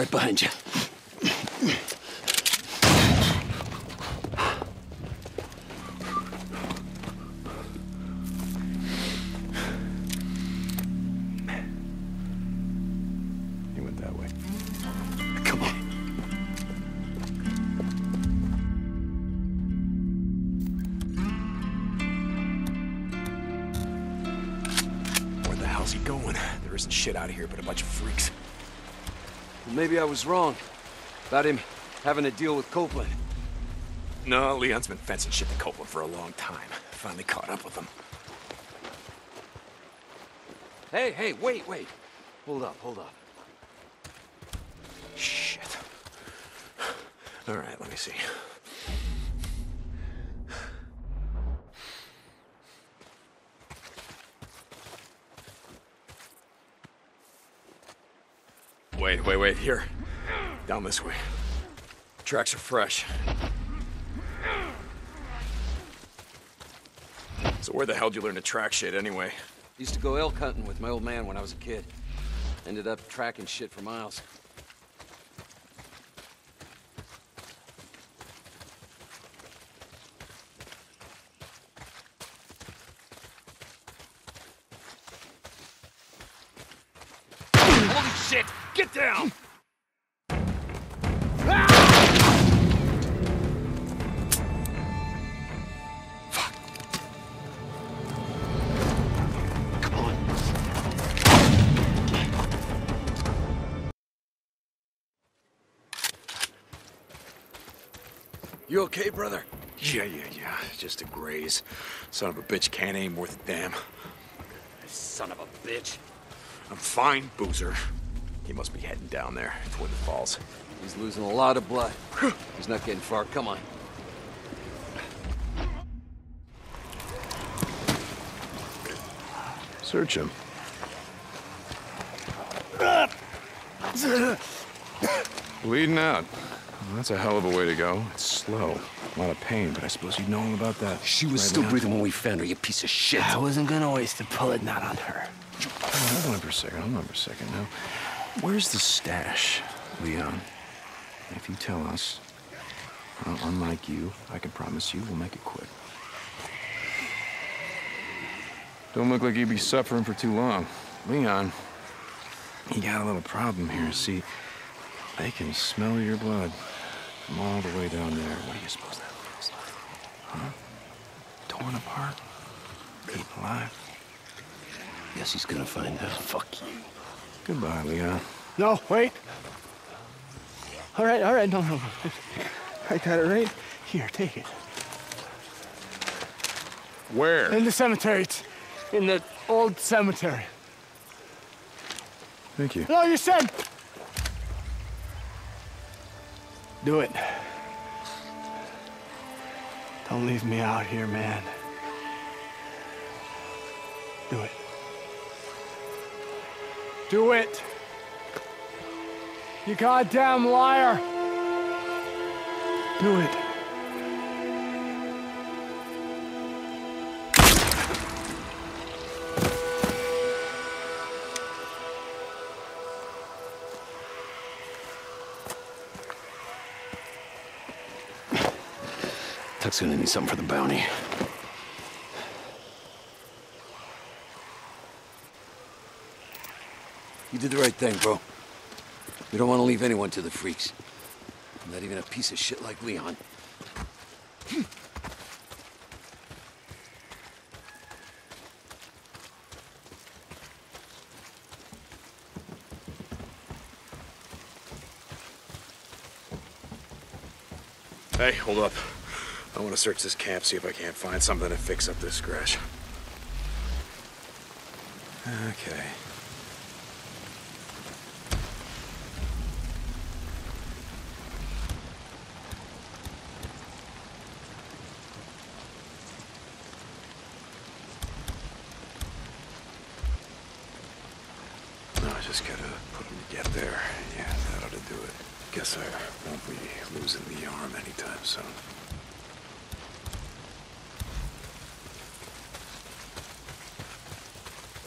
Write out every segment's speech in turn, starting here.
right behind you. He went that way. Come on. Where the hell's he going? There isn't shit out of here but a bunch of freaks. Maybe I was wrong about him having a deal with Copeland. No, Leon's been fencing shit to Copeland for a long time. Finally caught up with him. Hey, hey, wait, wait. Hold up, hold up. Shit. All right, let me see. Wait, wait, wait, here. Down this way. Tracks are fresh. So where the hell did you learn to track shit anyway? Used to go elk hunting with my old man when I was a kid. Ended up tracking shit for miles. Holy shit! Get down! Come on. You okay, brother? Yeah, yeah, yeah. Just a graze. Son of a bitch can't aim worth a damn. Son of a bitch. I'm fine, Boozer. He must be heading down there, toward the Falls. He's losing a lot of blood. He's not getting far. Come on. Search him. Bleeding out. Well, that's a hell of a way to go. It's slow. A lot of pain, but I suppose you know all about that. She was right still now? breathing when we found her, you piece of shit. I wasn't gonna waste a bullet not on her. Hold on for a second. Hold on for a second now. Where's the stash, Leon? If you tell us, well, unlike you, I can promise you we'll make it quick. Don't look like you'd be suffering for too long. Leon, you got a little problem here. See, they can smell your blood from all the way down there. What do you suppose that feels like? Huh? Torn apart? Eaten alive? Guess he's gonna find out. Fuck you. Goodbye, Leon. No, wait. All right, all right, no, no. no. I got it right here. Take it. Where? In the cemetery. It's in the old cemetery. Thank you. No, you said. Do it. Don't leave me out here, man. Do it. Do it. You goddamn liar. Do it. Tuck's gonna need something for the bounty. You did the right thing, bro. We don't want to leave anyone to the freaks. Not even a piece of shit like Leon. Hey, hold up. I want to search this camp, see if I can't find something to fix up this scratch. Okay. I just gotta put them to get there. Yeah, that ought to do it. Guess I won't be losing the arm anytime soon.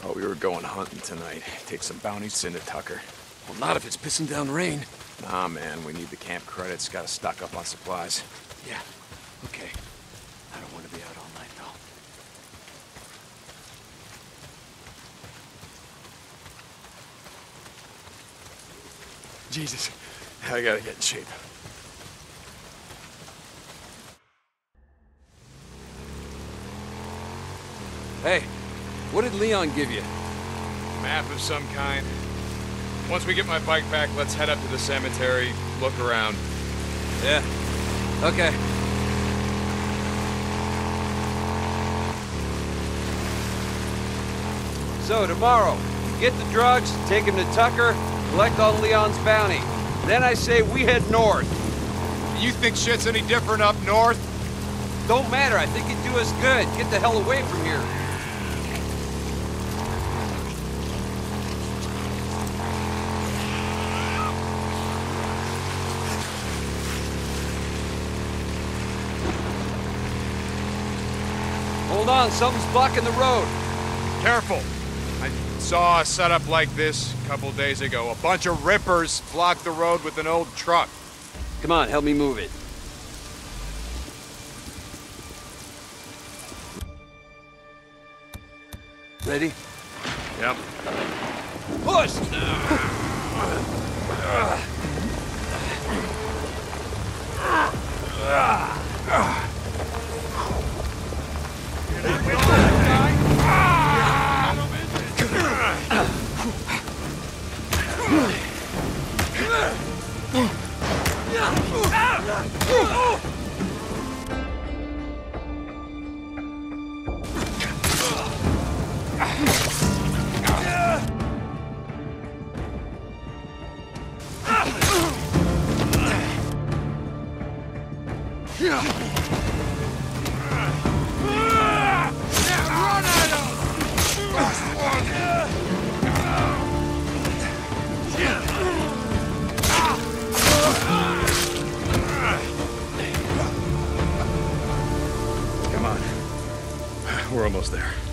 Oh, we were going hunting tonight. Take some bounties into Tucker. Well, not if it's pissing down rain. Nah, man, we need the camp credits. Gotta stock up on supplies. Yeah, okay. I don't want to be out all Jesus, I gotta get in shape. Hey, what did Leon give you? Map of some kind. Once we get my bike back, let's head up to the cemetery, look around. Yeah. Okay. So, tomorrow, get the drugs, take him to Tucker, collect on Leon's bounty. Then I say we head north. You think shit's any different up north? Don't matter, I think it'd do us good. Get the hell away from here. Hold on, something's blocking the road. Careful. Saw a setup like this a couple days ago. A bunch of rippers blocked the road with an old truck. Come on, help me move it. Ready? Yep. Push! On. Almost there.